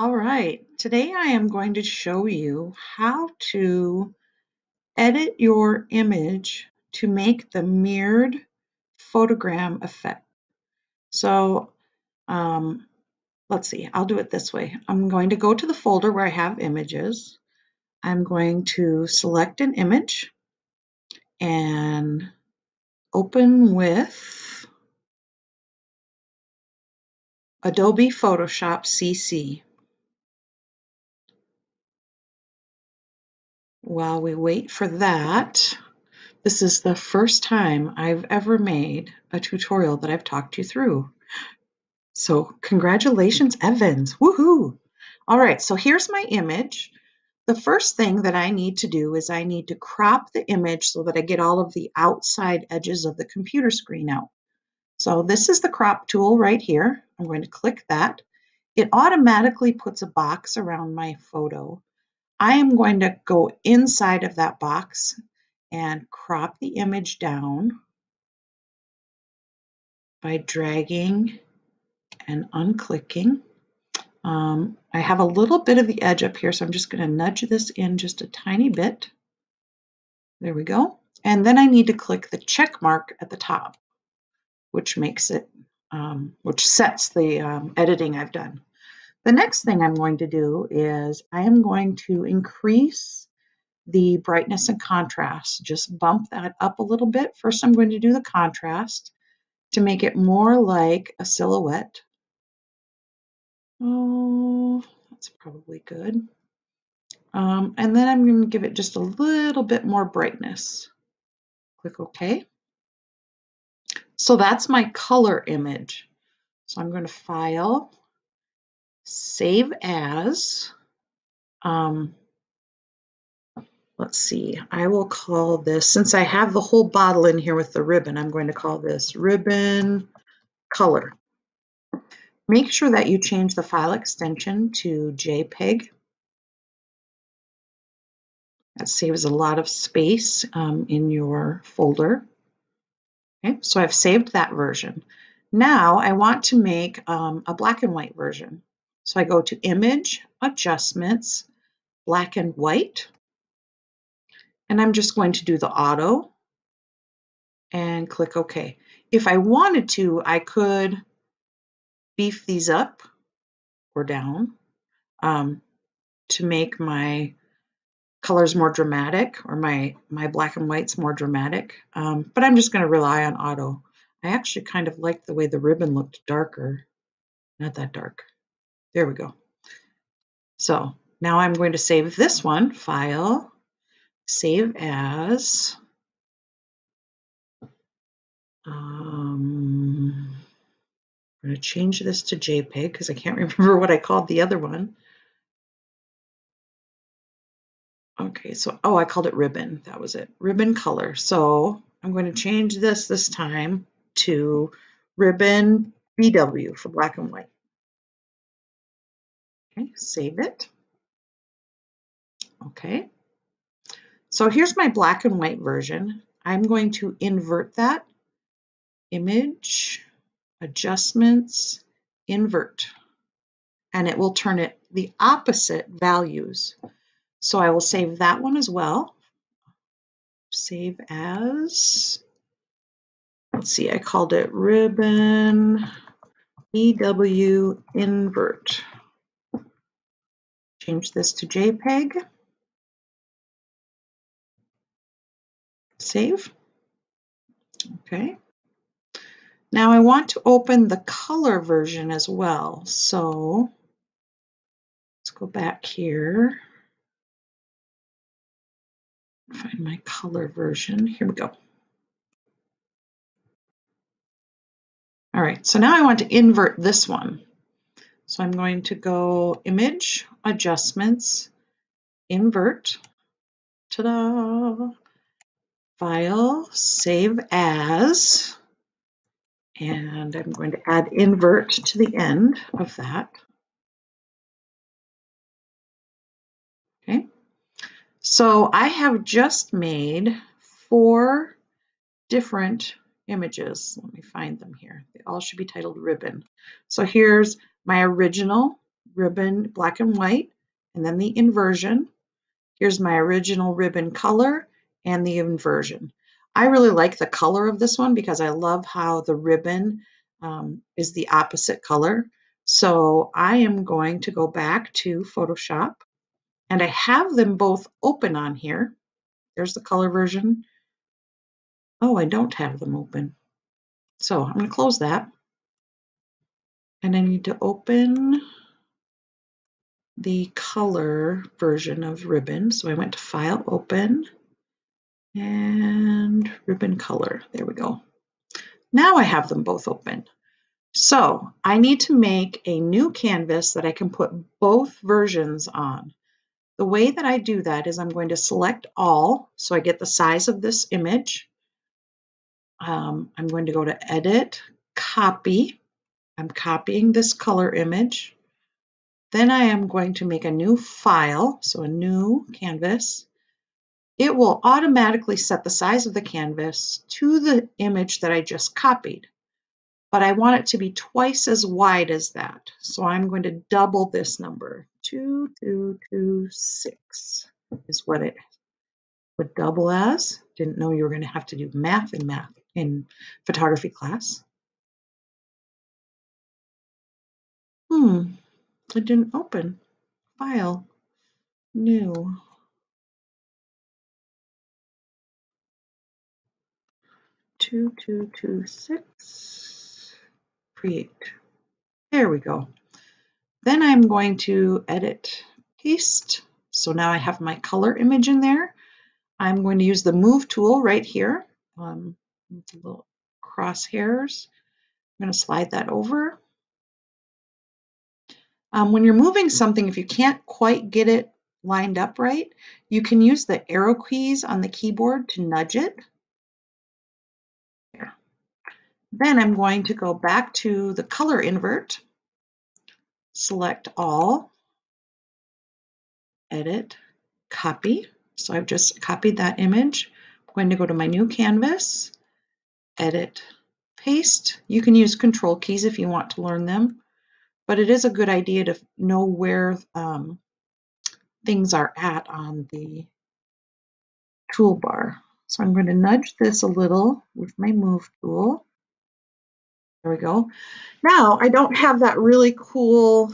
All right, today I am going to show you how to edit your image to make the mirrored photogram effect. So um, let's see, I'll do it this way. I'm going to go to the folder where I have images. I'm going to select an image and open with Adobe Photoshop CC. While we wait for that, this is the first time I've ever made a tutorial that I've talked you through. So congratulations, Evans. Woohoo! All right, so here's my image. The first thing that I need to do is I need to crop the image so that I get all of the outside edges of the computer screen out. So this is the crop tool right here. I'm going to click that. It automatically puts a box around my photo. I am going to go inside of that box and crop the image down by dragging and unclicking. Um, I have a little bit of the edge up here, so I'm just going to nudge this in just a tiny bit. There we go. And then I need to click the check mark at the top, which makes it, um, which sets the um, editing I've done. The next thing I'm going to do is I am going to increase the brightness and contrast. Just bump that up a little bit. First, I'm going to do the contrast to make it more like a silhouette. Oh, that's probably good. Um, and then I'm going to give it just a little bit more brightness. Click OK. So that's my color image. So I'm going to File, Save As. Um, let's see, I will call this, since I have the whole bottle in here with the ribbon, I'm going to call this Ribbon Color. Make sure that you change the file extension to JPEG. That saves a lot of space um, in your folder. Okay, so I've saved that version. Now I want to make um, a black and white version. So I go to Image, Adjustments, Black and White, and I'm just going to do the auto and click OK. If I wanted to, I could beef these up or down um, to make my colors more dramatic or my, my black and whites more dramatic. Um, but I'm just going to rely on auto. I actually kind of like the way the ribbon looked darker. Not that dark. There we go. So now I'm going to save this one, File, Save As. Um, I'm going to change this to JPEG because I can't remember what I called the other one. Okay, so, oh, I called it ribbon. That was it. Ribbon color. So I'm going to change this this time to ribbon BW for black and white. Okay, save it. Okay. So here's my black and white version. I'm going to invert that image adjustments, invert, and it will turn it the opposite values. So I will save that one as well. Save as, let's see, I called it ribbon BW invert. Change this to JPEG. Save. Okay. Now I want to open the color version as well. So let's go back here. Find my color version. Here we go. All right, so now I want to invert this one. So I'm going to go Image, Adjustments, Invert. Ta-da! File, Save As and I'm going to add invert to the end of that. Okay, so I have just made four different images. Let me find them here. They all should be titled ribbon. So here's my original ribbon black and white, and then the inversion. Here's my original ribbon color and the inversion. I really like the color of this one because I love how the ribbon um, is the opposite color. So I am going to go back to Photoshop and I have them both open on here. There's the color version. Oh, I don't have them open. So I'm going to close that. And I need to open the color version of ribbon. So I went to File, Open, and Ribbon Color. There we go. Now I have them both open. So I need to make a new canvas that I can put both versions on. The way that I do that is I'm going to select all, so I get the size of this image. Um, I'm going to go to Edit, Copy. I'm copying this color image. Then I am going to make a new file, so a new canvas. It will automatically set the size of the canvas to the image that I just copied. But I want it to be twice as wide as that. So I'm going to double this number. 2226 is what it would double as. Didn't know you were going to have to do math in math in photography class. Hmm, it didn't open. File, new. Two, two, two, six, create. There we go. Then I'm going to edit, paste. So now I have my color image in there. I'm going to use the move tool right here. Um, little crosshairs. I'm going to slide that over. Um, when you're moving something, if you can't quite get it lined up right, you can use the arrow keys on the keyboard to nudge it. There. Then I'm going to go back to the color invert, select all, edit, copy. So I've just copied that image. I'm going to go to my new canvas, edit, paste. You can use control keys if you want to learn them but it is a good idea to know where um, things are at on the toolbar. So I'm going to nudge this a little with my move tool. There we go. Now I don't have that really cool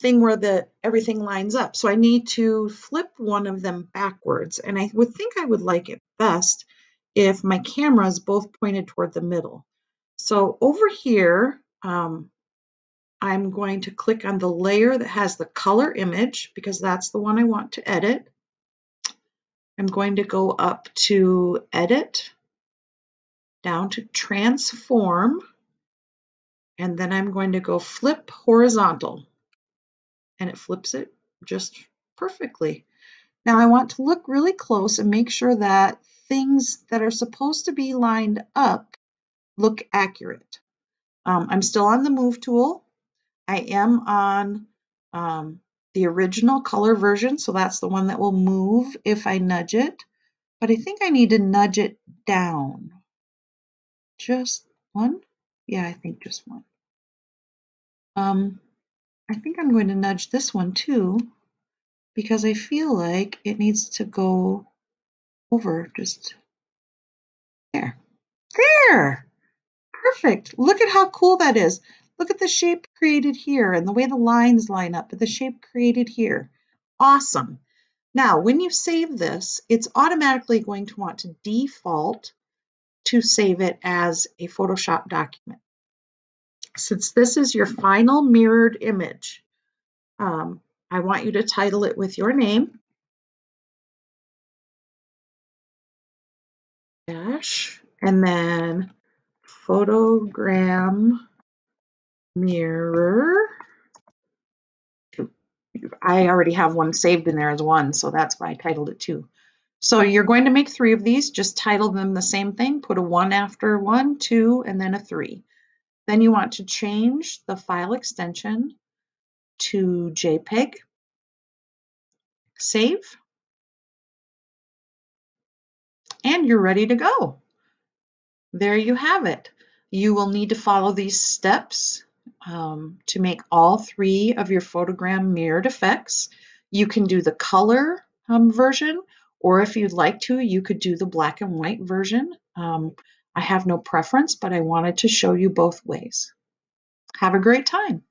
thing where the everything lines up. So I need to flip one of them backwards. And I would think I would like it best if my camera is both pointed toward the middle. So over here, um, I'm going to click on the layer that has the color image because that's the one I want to edit. I'm going to go up to Edit, down to Transform, and then I'm going to go Flip Horizontal. And it flips it just perfectly. Now I want to look really close and make sure that things that are supposed to be lined up look accurate. Um, I'm still on the Move tool. I am on um, the original color version, so that's the one that will move if I nudge it. But I think I need to nudge it down. Just one? Yeah, I think just one. Um, I think I'm going to nudge this one too, because I feel like it needs to go over just there. There! Perfect. Look at how cool that is. Look at the shape created here and the way the lines line up, but the shape created here. Awesome. Now, when you save this, it's automatically going to want to default to save it as a Photoshop document. Since this is your final mirrored image, um, I want you to title it with your name. Dash, and then photogram mirror. I already have one saved in there as one, so that's why I titled it two. So you're going to make three of these, just title them the same thing, put a one after one, two, and then a three. Then you want to change the file extension to JPEG, save, and you're ready to go. There you have it. You will need to follow these steps um, to make all three of your photogram mirrored effects. You can do the color um, version, or if you'd like to, you could do the black and white version. Um, I have no preference, but I wanted to show you both ways. Have a great time.